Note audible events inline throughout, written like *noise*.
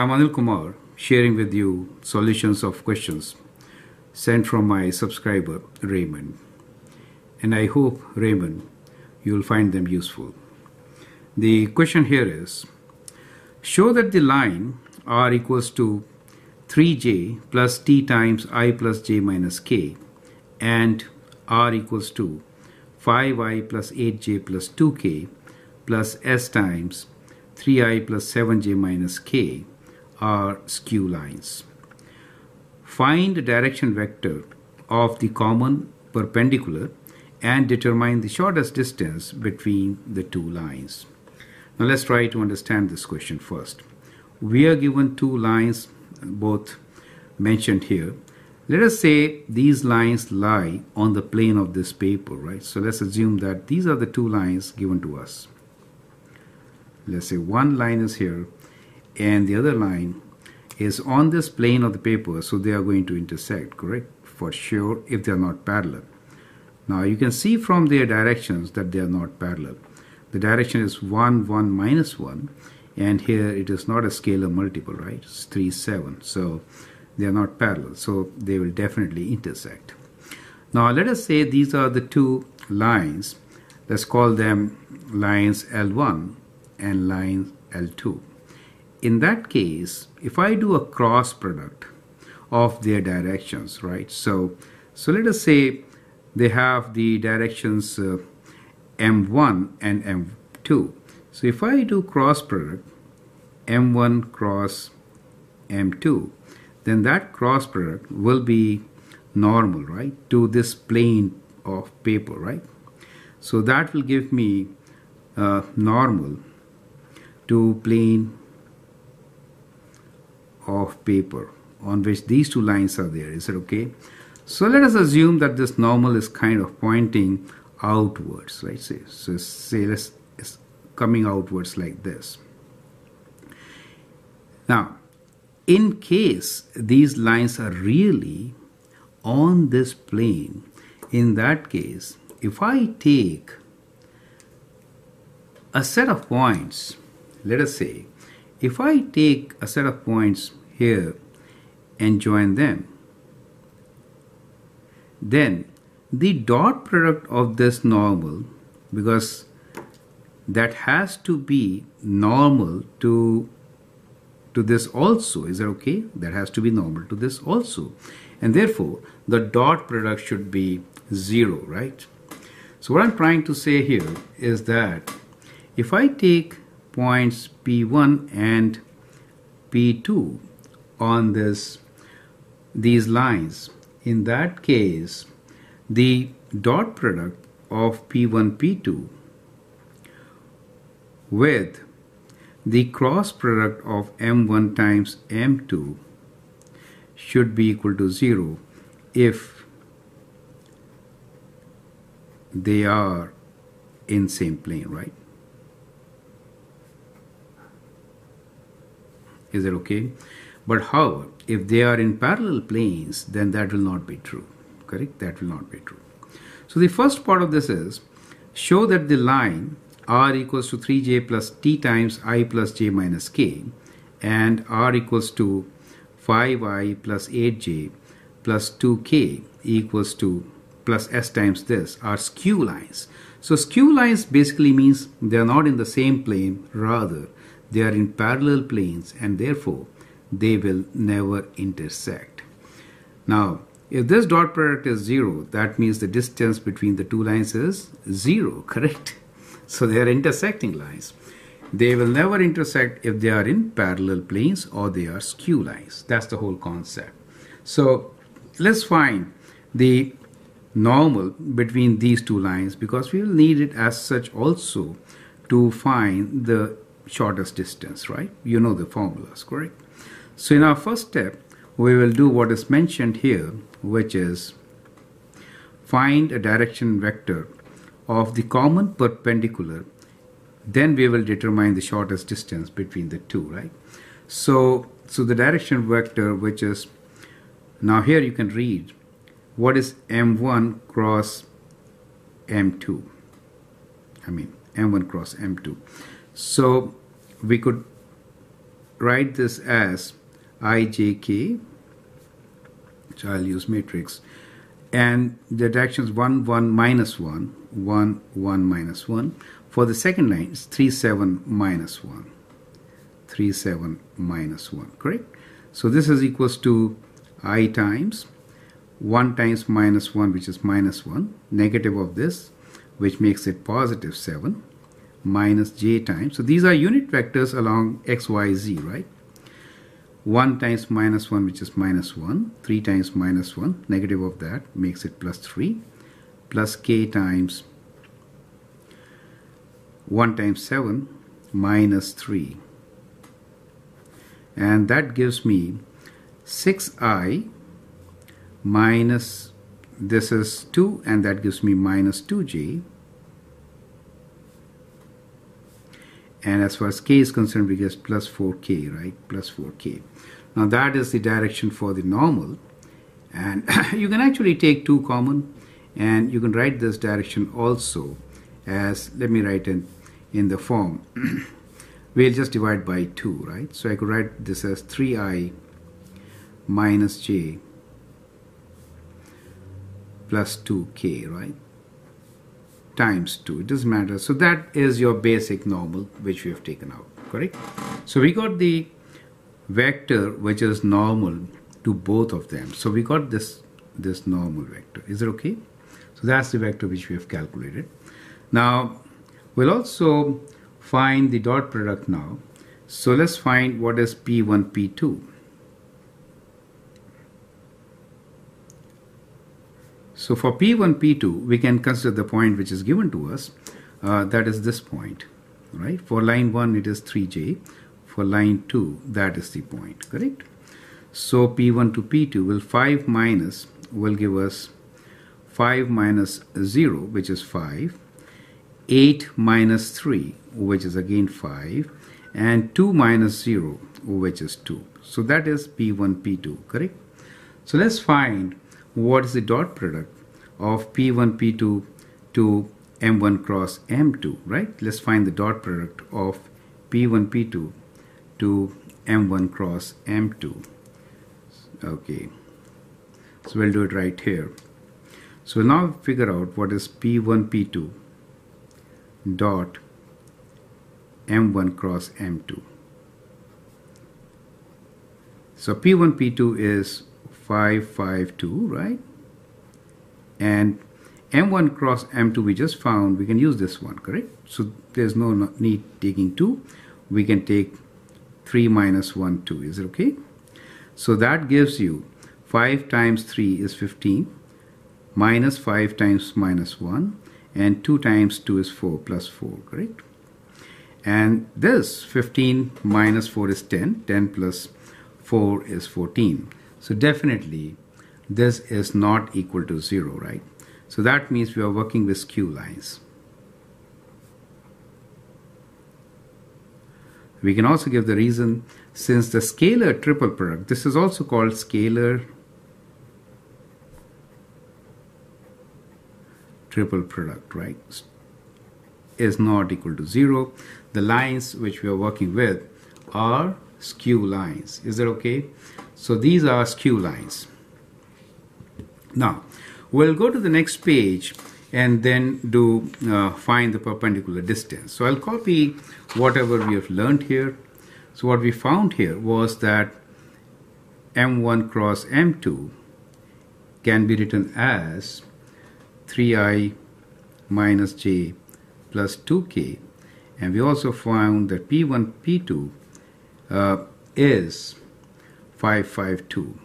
I'm Anil Kumar sharing with you solutions of questions sent from my subscriber Raymond. And I hope, Raymond, you'll find them useful. The question here is show that the line r equals to 3j plus t times i plus j minus k and r equals to 5i plus 8j plus 2k plus s times 3i plus 7j minus k are skew lines. Find the direction vector of the common perpendicular and determine the shortest distance between the two lines. Now let's try to understand this question first. We are given two lines, both mentioned here. Let us say these lines lie on the plane of this paper, right? So let's assume that these are the two lines given to us. Let's say one line is here and the other line is on this plane of the paper, so they are going to intersect, correct? For sure, if they are not parallel. Now you can see from their directions that they are not parallel. The direction is 1, 1, minus 1, and here it is not a scalar multiple, right? It's 3, 7. So they are not parallel, so they will definitely intersect. Now let us say these are the two lines. Let's call them lines L1 and line L2 in that case, if I do a cross product of their directions, right? So, so let us say they have the directions uh, M1 and M2. So if I do cross product M1 cross M2, then that cross product will be normal, right, to this plane of paper, right? So that will give me uh, normal to plane of paper on which these two lines are there. Is it okay? So let us assume that this normal is kind of pointing outwards, right? Say, so say let's, coming outwards like this. Now, in case these lines are really on this plane, in that case, if I take a set of points, let us say, if I take a set of points here and join them. Then the dot product of this normal, because that has to be normal to to this also. Is that okay? That has to be normal to this also. And therefore, the dot product should be 0, right? So what I'm trying to say here is that if I take points P1 and P2 on this these lines. In that case the dot product of p1 p2 with the cross product of m1 times m2 should be equal to 0 if they are in same plane right? Is it okay but however, if they are in parallel planes, then that will not be true. Correct? That will not be true. So the first part of this is show that the line r equals to 3j plus t times i plus j minus k and r equals to 5i plus 8j plus 2k equals to plus s times this are skew lines. So skew lines basically means they are not in the same plane, rather they are in parallel planes and therefore they will never intersect. Now, if this dot product is 0, that means the distance between the two lines is 0, *laughs* correct? So they are intersecting lines. They will never intersect if they are in parallel planes or they are skew lines. That's the whole concept. So let's find the normal between these two lines because we will need it as such also to find the shortest distance, right? You know the formulas, correct? So in our first step, we will do what is mentioned here, which is find a direction vector of the common perpendicular. Then we will determine the shortest distance between the two, right? So, so the direction vector, which is, now here you can read, what is M1 cross M2? I mean, M1 cross M2. So we could write this as ijk, so I'll use matrix, and the direction is 1, 1, minus 1, 1, 1, minus 1. For the second line, it's 3, 7, minus 1, 3, 7, minus 1, correct? So this is equals to i times 1 times minus 1, which is minus 1, negative of this, which makes it positive 7, minus j times. So these are unit vectors along x, y, z, right? 1 times minus 1 which is minus 1 3 times minus 1 negative of that makes it plus 3 plus k times 1 times 7 minus 3 and that gives me 6i minus this is 2 and that gives me minus 2j and as far as k is concerned we get plus 4k right? Plus 4k now that is the direction for the normal. And *coughs* you can actually take 2 common and you can write this direction also as let me write it in the form. *coughs* We'll just divide by 2 right? So I could write this as 3i minus j plus 2k right times 2 it doesn't matter. So that is your basic normal which we have taken out correct? So we got the vector which is normal to both of them. So we got this this normal vector. Is it okay? So that's the vector which we have calculated. Now we'll also find the dot product now. So let's find what is p1 p2 So for P1, P2, we can consider the point which is given to us. Uh, that is this point, right? For line 1, it is 3j. For line 2, that is the point, correct? So P1 to P2 will 5 minus will give us 5 minus 0, which is 5. 8 minus 3, which is again 5. And 2 minus 0, which is 2. So that is P1, P2, correct? So let's find what is the dot product of P1, P2 to M1 cross M2, right? Let's find the dot product of P1, P2 to M1 cross M2. Okay, so we'll do it right here. So now figure out what is P1, P2 dot M1 cross M2. So P1, P2 is 552, right? And M1 cross M2 we just found, we can use this one, correct? So there's no need taking 2. We can take 3 minus 1, 2. Is it okay? So that gives you 5 times 3 is 15, minus 5 times minus 1, and 2 times 2 is 4 plus 4, correct? And this 15 minus 4 is 10, 10 plus 4 is 14. So definitely this is not equal to 0, right? So that means we are working with skew lines. We can also give the reason since the scalar triple product, this is also called scalar triple product, right? Is not equal to 0. The lines which we are working with are skew lines. Is that okay? So these are skew lines. Now, we'll go to the next page and then do uh, find the perpendicular distance. So I'll copy whatever we have learned here. So what we found here was that m1 cross m2 can be written as 3i minus j plus 2k and we also found that p1 p2 uh, is 552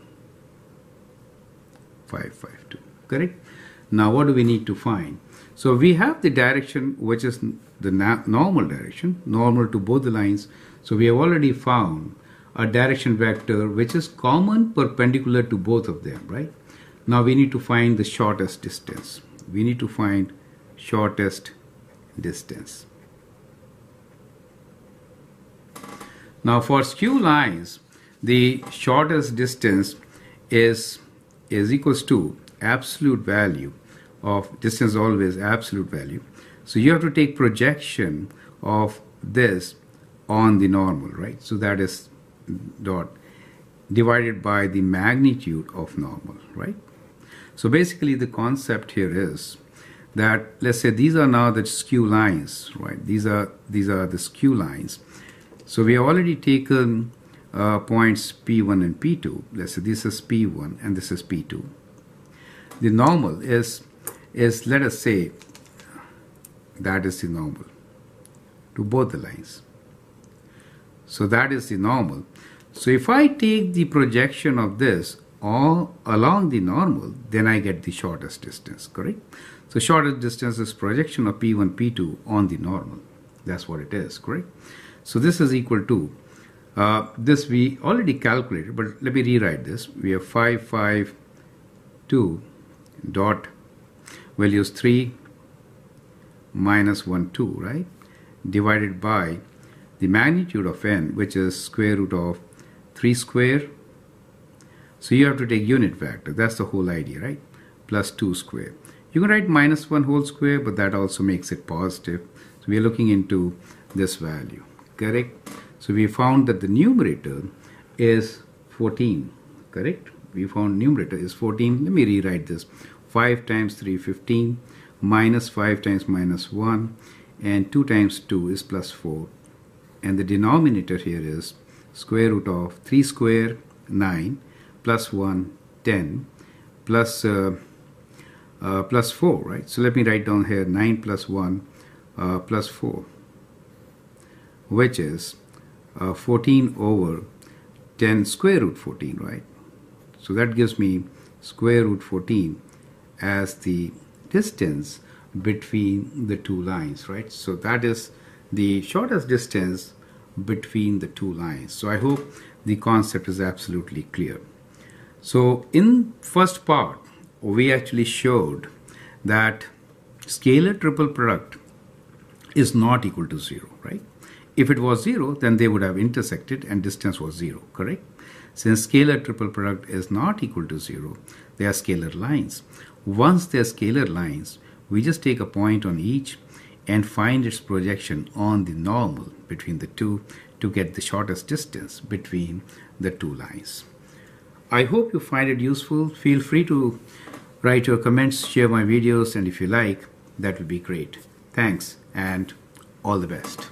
552 correct? Now what do we need to find? So we have the direction which is the normal direction normal to both the lines. So we have already found a direction vector which is common perpendicular to both of them right? Now we need to find the shortest distance. We need to find shortest distance. Now for skew lines the shortest distance is is equals to absolute value of distance always absolute value. So you have to take projection of this on the normal, right? So that is dot divided by the magnitude of normal, right? So basically the concept here is that let's say these are now the skew lines, right? These are these are the skew lines. So we have already taken uh, points P1 and P2. Let's say this is P1 and this is P2. The normal is is let us say that is the normal to both the lines. So that is the normal. So if I take the projection of this all along the normal, then I get the shortest distance, correct? So shortest distance is projection of P1, P2 on the normal. That's what it is, correct? So this is equal to, uh, this we already calculated, but let me rewrite this. We have 5, 5, 2 dot values 3 minus 1, 2, right? Divided by the magnitude of n, which is square root of 3 square. So you have to take unit vector. That's the whole idea, right? Plus 2 square. You can write minus 1 whole square, but that also makes it positive. So we are looking into this value, correct? So we found that the numerator is 14, correct? We found numerator is 14. Let me rewrite this. 5 times 3, 15, minus 5 times minus 1, and 2 times 2 is plus 4. And the denominator here is square root of 3 square, 9, plus 1, 10, plus, uh, uh, plus 4, right? So let me write down here 9 plus 1 uh, plus 4, which is uh, 14 over 10 square root 14, right? So that gives me square root 14 as the distance between the two lines, right? So that is the shortest distance between the two lines. So I hope the concept is absolutely clear. So in first part, we actually showed that scalar triple product is not equal to zero, right? If it was zero, then they would have intersected and distance was zero, correct? Since scalar triple product is not equal to zero, they are scalar lines. Once they are scalar lines, we just take a point on each and find its projection on the normal between the two to get the shortest distance between the two lines. I hope you find it useful. Feel free to write your comments, share my videos, and if you like, that would be great. Thanks and all the best.